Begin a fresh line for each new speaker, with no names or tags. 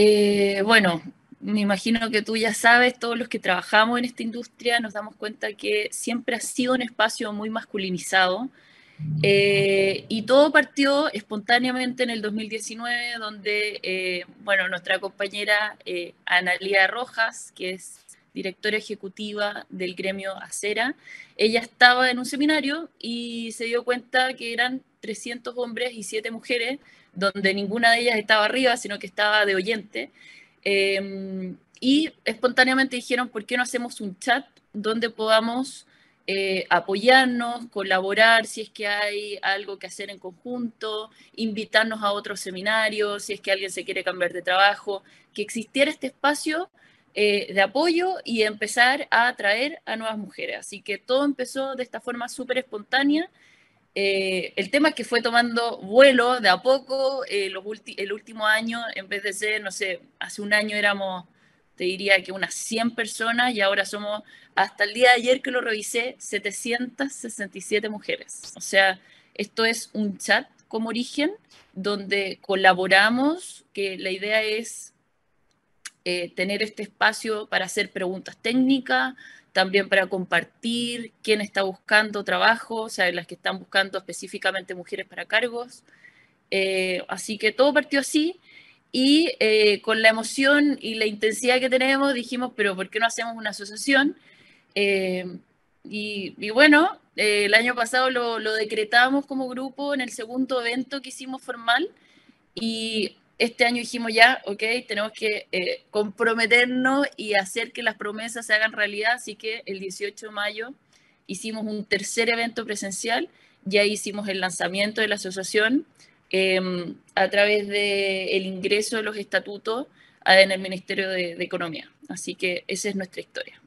Eh, bueno, me imagino que tú ya sabes, todos los que trabajamos en esta industria nos damos cuenta que siempre ha sido un espacio muy masculinizado. Eh, y todo partió espontáneamente en el 2019, donde, eh, bueno, nuestra compañera eh, Analia Rojas, que es directora ejecutiva del gremio Acera, ella estaba en un seminario y se dio cuenta que eran 300 hombres y 7 mujeres, donde ninguna de ellas estaba arriba, sino que estaba de oyente. Em, y espontáneamente dijeron, ¿por qué no hacemos un chat donde podamos eh, apoyarnos, colaborar si es que hay algo que hacer en conjunto, invitarnos a otros seminarios, si es que alguien se quiere cambiar de trabajo, que existiera este espacio eh, de apoyo y empezar a atraer a nuevas mujeres. Así que todo empezó de esta forma súper espontánea. Eh, el tema es que fue tomando vuelo de a poco, el último año, en vez de ser, no sé, hace un año éramos te diría que unas 100 personas y ahora somos, hasta el día de ayer que lo revisé, 767 mujeres. O sea, esto es un chat como origen donde colaboramos, que la idea es eh, tener este espacio para hacer preguntas técnicas, también para compartir quién está buscando trabajo, o sea, las que están buscando específicamente mujeres para cargos. Eh, así que todo partió así y eh, con la emoción y la intensidad que tenemos dijimos, pero ¿por qué no hacemos una asociación? Eh, y, bueno, eh, el año pasado lo, lo, decretamos como grupo en el segundo evento que hicimos formal y este año dijimos ya, ok, tenemos que comprometernos y hacer que las promesas se hagan realidad, así que el 18 de mayo hicimos un tercer evento presencial, ya hicimos el lanzamiento de la asociación Em, a través del ingreso de los estatutos en el Ministerio de Economía. Así que esa es nuestra historia.